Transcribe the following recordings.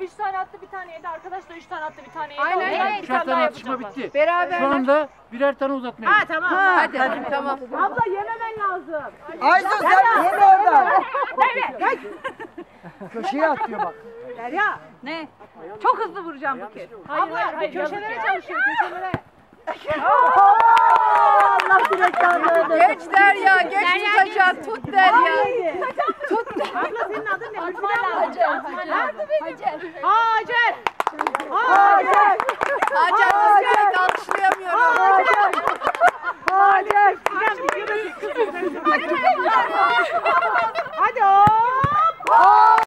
Üç tane attı bir tane yedi. Arkadaş da üç tane attı bir tane yedi. Aynen. Onlar bir Üçer tane daha tane atışma yapacaklar. bitti. Beraber. Şu anda birer tane uzatmaya gidiyor. Tamam. Hadi, tamam. Abla yememen lazım. Aysun sen misin orada? Köşeye atıyor bak. Derya. Ne? Çok hızlı vuracağım bu kez. Hayır hayır hayır. Köşelere çalışıyor köşelere. Allah direkten verdi. Geç Derya, geç tutacaksın. Tut Derya. Abla senin adın ne? Atman lazım. Nerede benim? Hacer. Hacer müsait alkışlayamıyorum. Hacer. Hadi hop.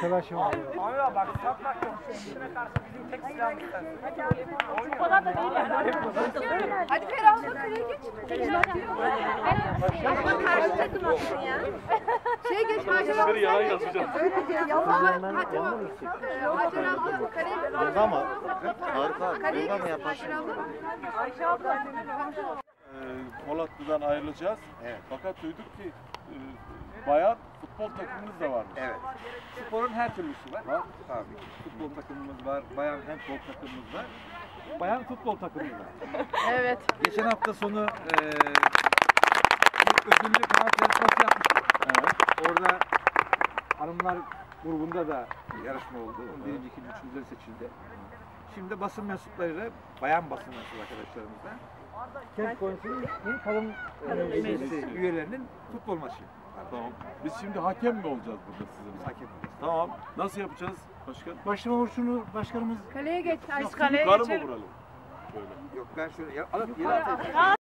Telaşım var. Hadi Ferah'la kaleye geç. Karşı takım atsın ya. Şey geç Hacer abla. yalan yazacağım. Ama ha tamam. Hacer abla kaleye geç. Ama harika. Burada mı yaparsın? Hacer abla. Ee, Polatlı'dan ayrılacağız. Fakat duyduk ki e, bayan futbol takımımız da varmış. Evet. Sporun her türlüsü var. Var. Tabii. Futbol takımımız var, bayan handbol takımımız var. Bayan futbol takımımız var. Evet. Geçen hafta sonu eee bir ödüllü kanat yarışması yapmıştık. Evet. Orada hanımlar grubunda da yarışma oldu. Birinci, ikinci, üçüncüleri seçildi. Şimdi basın mensuplarıyla, bayan basın mensubu arkadaşlarımızla Kent Konseyi'nin kadın meclisi üyelerinin futbol maçı. Tamam. Biz şimdi hakem mi olacağız burada sizinle? Hakem. Tamam. Nasıl yapacağız başkan? Başlama vuruşunu başkanımız Kaleye geç. Biz kaleye Yukarı mı geçelim. vuralım? Böyle. Yok ben şöyle ya, alıp yere atayım.